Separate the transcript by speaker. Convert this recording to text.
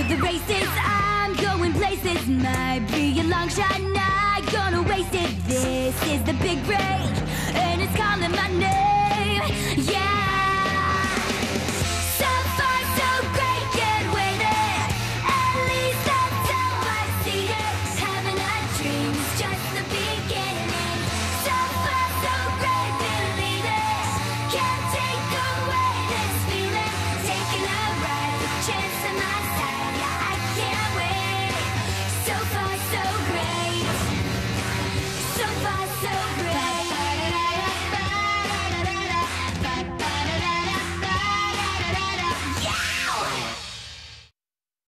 Speaker 1: the races. I'm going places. Might be a long shot, not gonna waste it. This is the big break, so far.